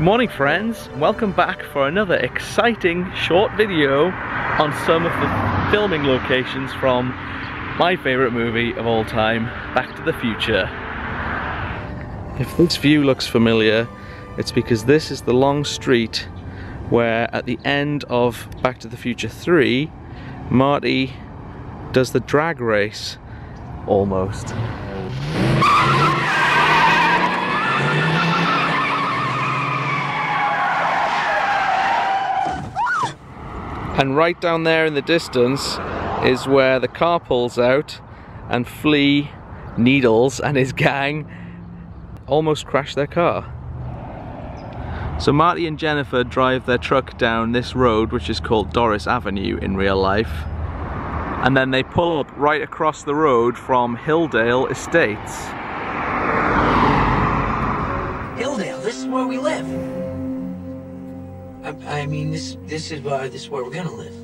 Good morning friends, welcome back for another exciting short video on some of the filming locations from my favourite movie of all time, Back to the Future. If this view looks familiar, it's because this is the long street where at the end of Back to the Future 3, Marty does the drag race, almost. And right down there in the distance is where the car pulls out and Flea, Needles and his gang almost crash their car. So Marty and Jennifer drive their truck down this road which is called Doris Avenue in real life and then they pull up right across the road from Hilldale Estates. Hilldale, this is where we live. I, I mean, this this is where this is where we're gonna live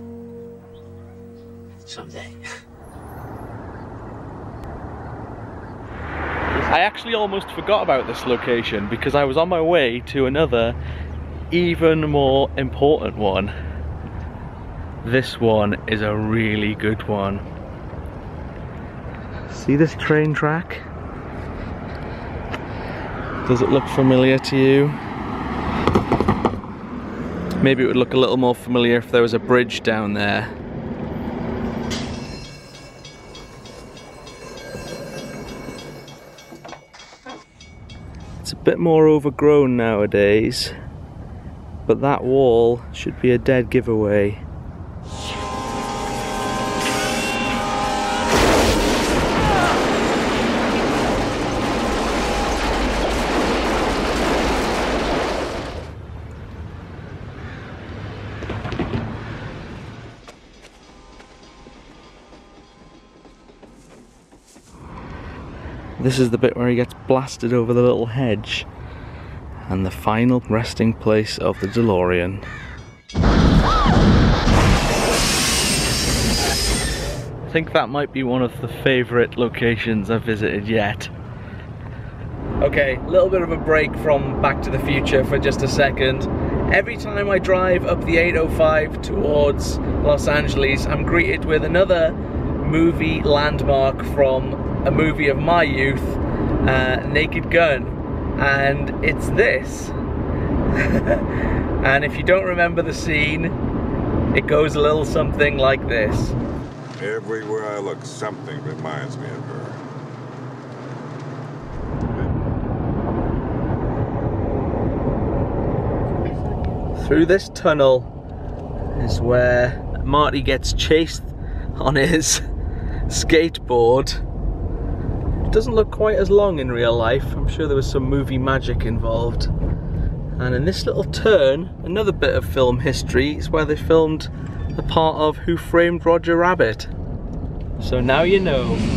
someday. I actually almost forgot about this location because I was on my way to another even more important one. This one is a really good one. See this train track? Does it look familiar to you? Maybe it would look a little more familiar if there was a bridge down there. It's a bit more overgrown nowadays, but that wall should be a dead giveaway. This is the bit where he gets blasted over the little hedge and the final resting place of the DeLorean. I think that might be one of the favourite locations I've visited yet. Okay, a little bit of a break from Back to the Future for just a second. Every time I drive up the 805 towards Los Angeles, I'm greeted with another movie landmark from a movie of my youth, uh, Naked Gun, and it's this. and if you don't remember the scene, it goes a little something like this. Everywhere I look, something reminds me of her. Through this tunnel is where Marty gets chased on his skateboard doesn't look quite as long in real life. I'm sure there was some movie magic involved. And in this little turn, another bit of film history is where they filmed the part of Who Framed Roger Rabbit. So now you know.